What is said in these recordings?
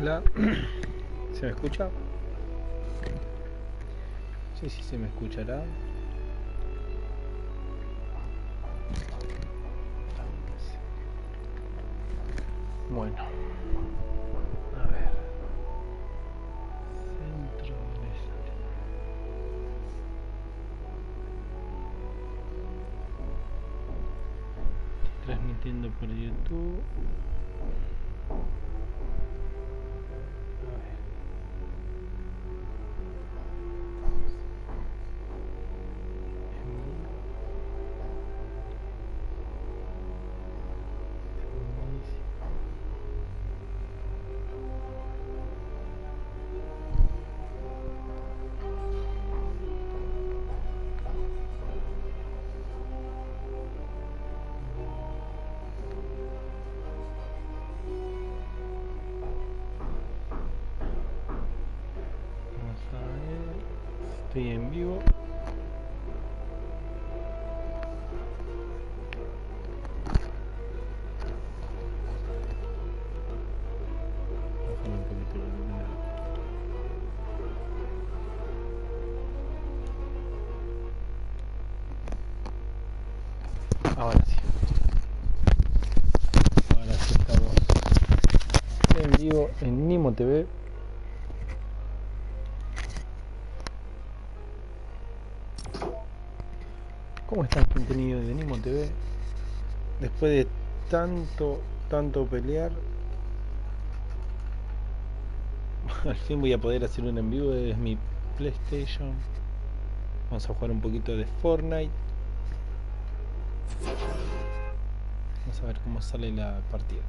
Hola, ¿se me escucha? Sí, sí, se me escuchará. Estoy en vivo. Después de tanto, tanto pelear, al fin voy a poder hacer un en vivo desde mi PlayStation. Vamos a jugar un poquito de Fortnite. Vamos a ver cómo sale la partida.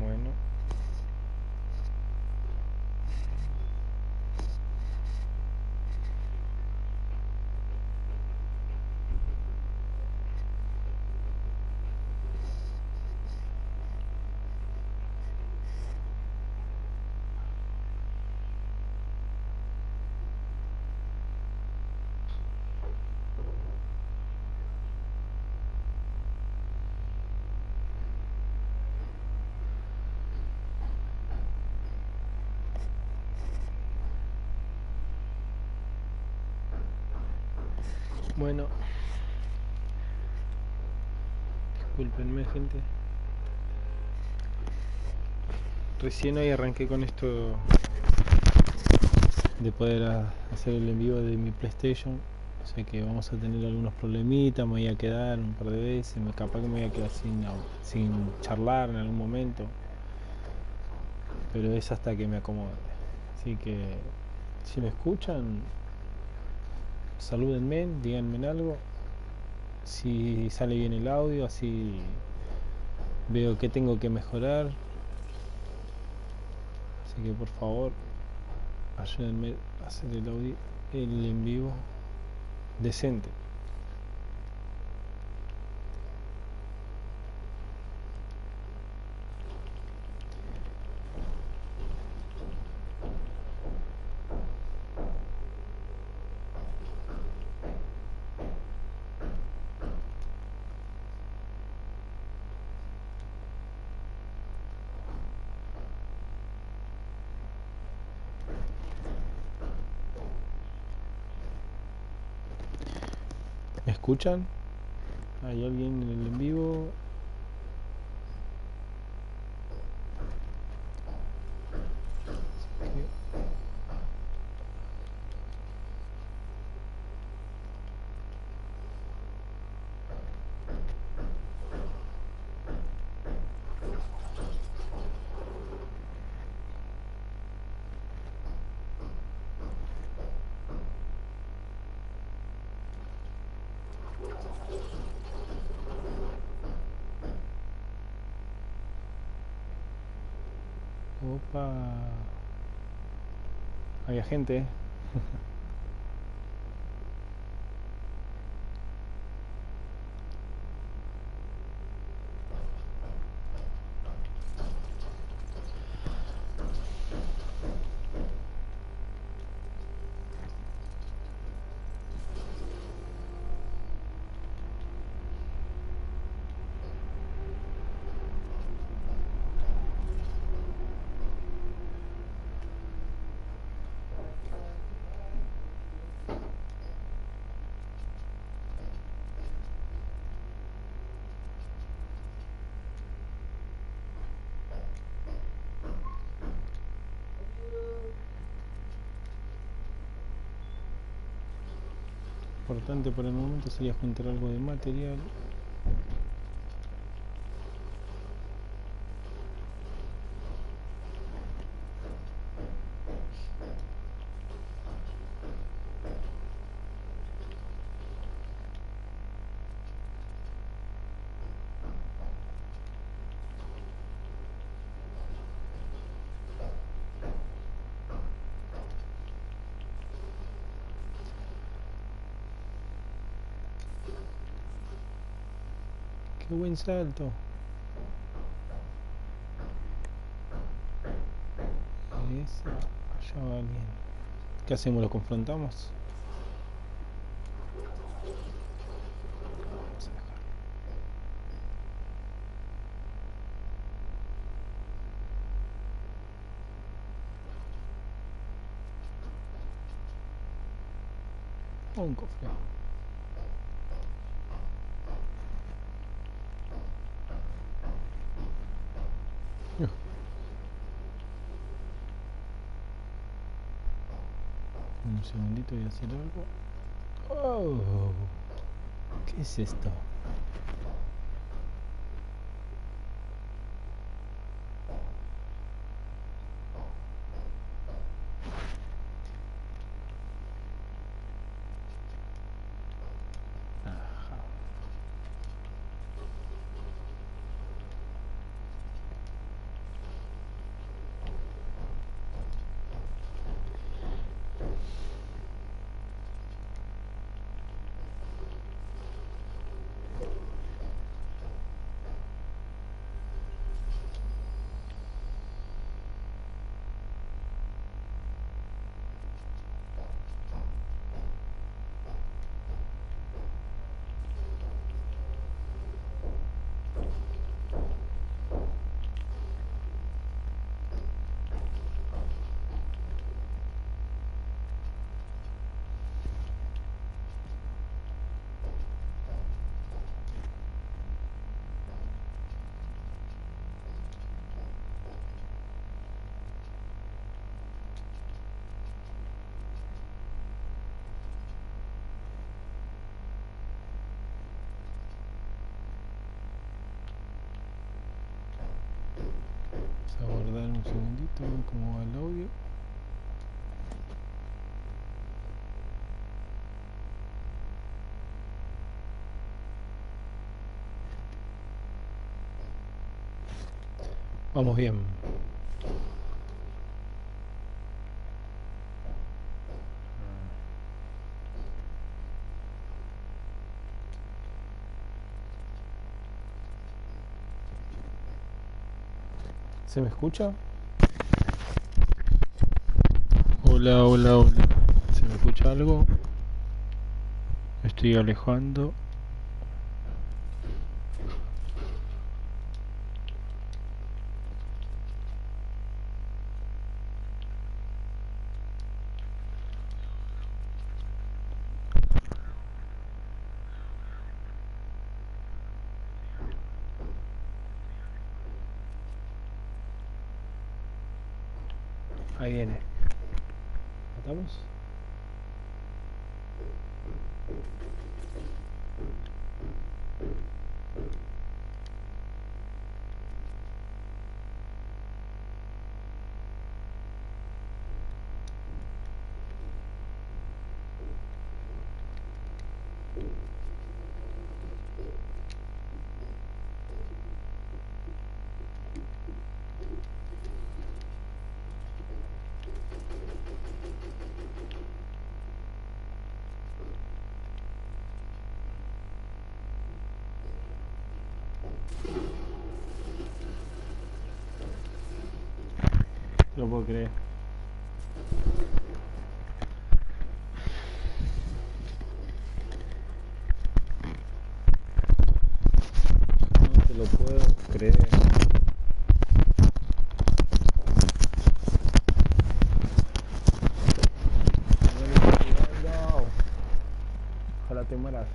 Bueno. Bueno. Disculpenme, gente. Recién hoy arranqué con esto de poder hacer el envío de mi PlayStation. O sea que vamos a tener algunos problemitas, me voy a quedar un par de veces, me capaz que me voy a quedar sin, sin charlar en algún momento. Pero es hasta que me acomode. Así que si me escuchan, salúdenme, díganme algo. Si sale bien el audio, así veo que tengo que mejorar. Así que por favor, ayúdenme a hacer el audio, el en vivo decente. ¿Me escuchan? ¿Hay alguien en el en vivo? Así que- Opa. Había gente. Importante por el momento sería juntar algo de material Qué buen salto. Esa, allá va alguien. ¿Qué hacemos? ¿Lo confrontamos? Un cofre. Un segundito voy a hacer algo. Oh, ¿qué es esto? Ajá. Vamos a guardar un va el audio. Vamos bien. ¿Se me escucha? Hola, hola, hola. ¿Se me escucha algo? Estoy alejando. Puedo. No te lo puedo creer. No. Ojalá te mueras.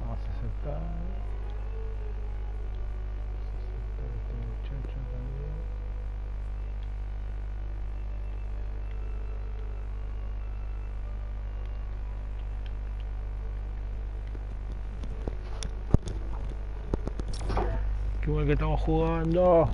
Vamos a aceptar. Vamos a aceptar a este muchacho también. Qué bueno que estamos jugando.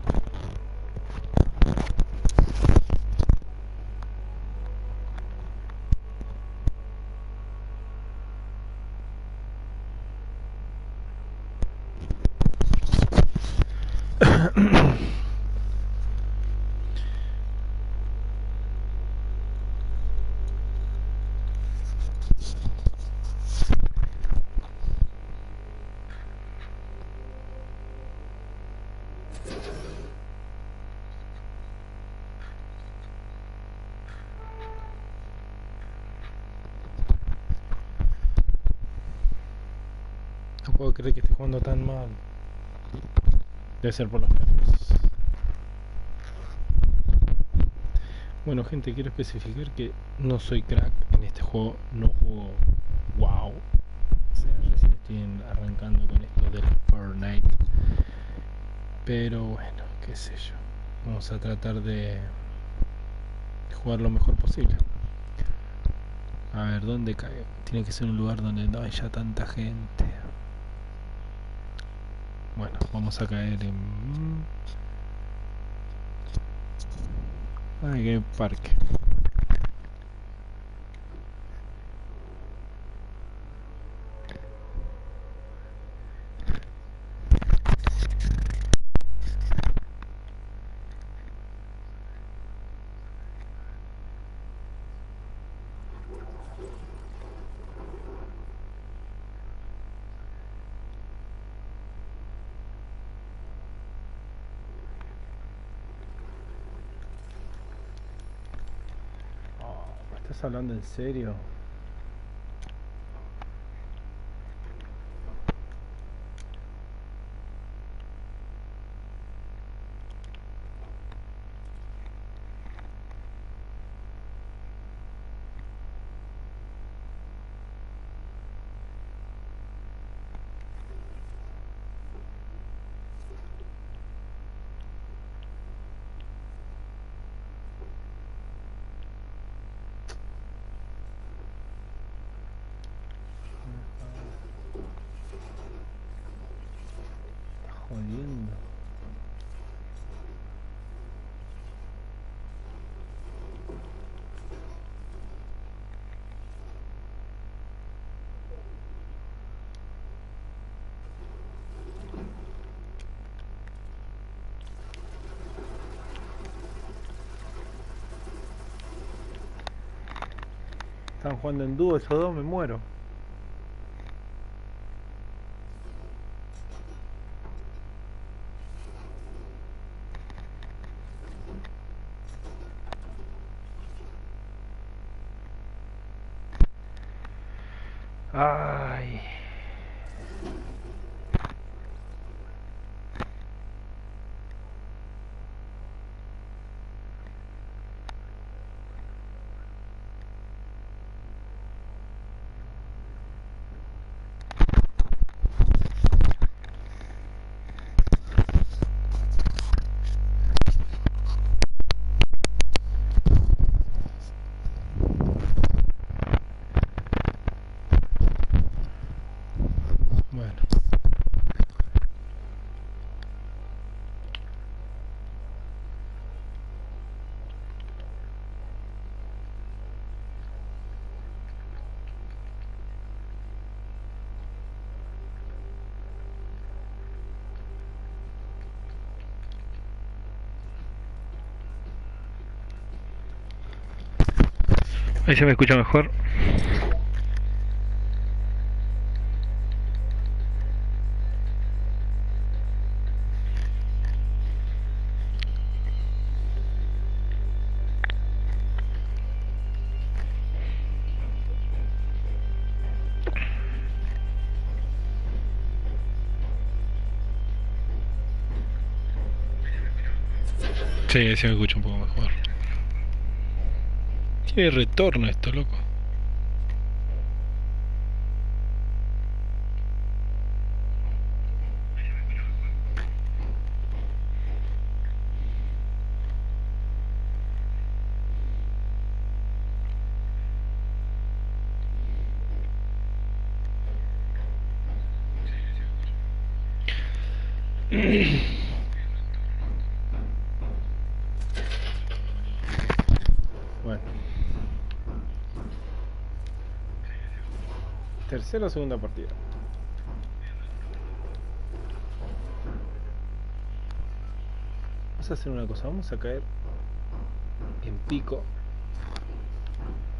Puedo creer que esté jugando tan mal. Debe ser por los nervios. Bueno gente, quiero especificar que no soy crack en este juego, no juego wow. O sea, recién estoy arrancando con esto del Fortnite. Pero bueno, qué sé yo. Vamos a tratar de jugar lo mejor posible. A ver, ¿dónde cae? Tiene que ser un lugar donde no haya tanta gente. Bueno, vamos a caer en... Ay, qué parque. Oh, ¿me estás hablando en serio? Jugando en dúo esos dos, me muero. Ahí se me escucha mejor. Sí, se me escucha un poco mejor. Tiene retorno esto, loco. Tercera o segunda partida. Vamos a hacer una cosa, vamos a caer en pico.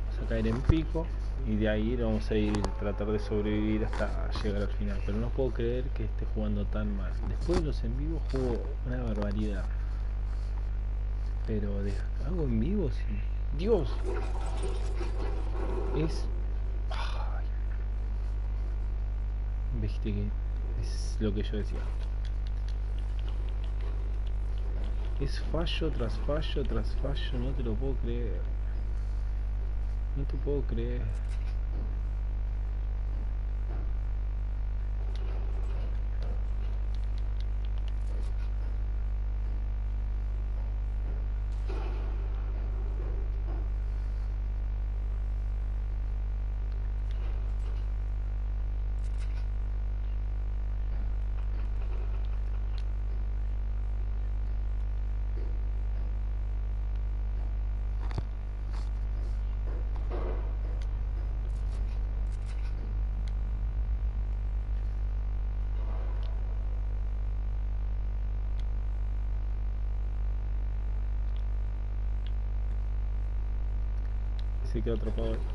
Vamos a caer en pico y de ahí vamos a ir tratar de sobrevivir hasta llegar al final. Pero no puedo creer que esté jugando tan mal. Después de los en vivo juego una barbaridad. Pero de, hago en vivo sí. Dios. Es. Ay. Viste que es lo que yo decía. Es fallo tras fallo tras fallo, no te lo puedo creer. No te puedo creer. Se quedó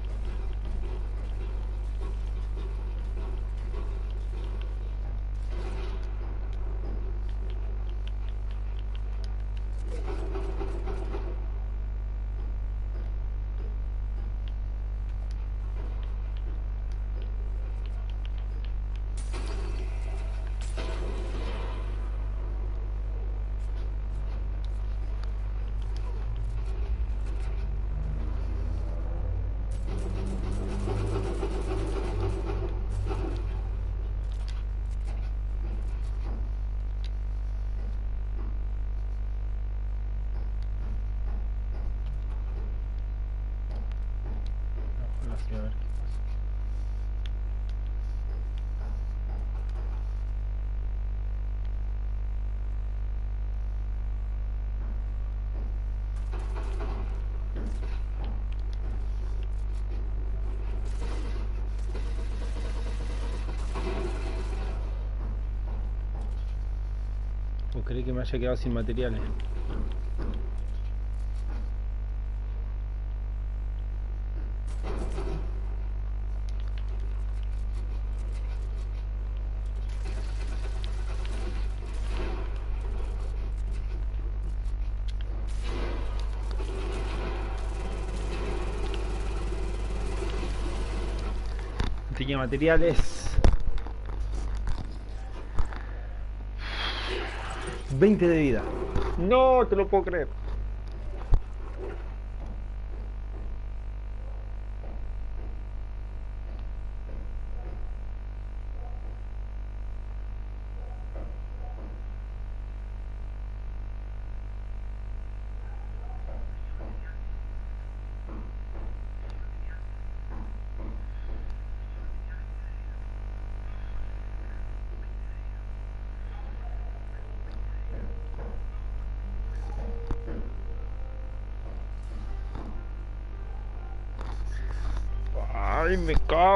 a ver qué pasa. ¿O cree que me haya quedado sin materiales? Materiales. 20 de vida. No te lo puedo creer.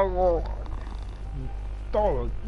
Ay, me cago. Todo, Dios.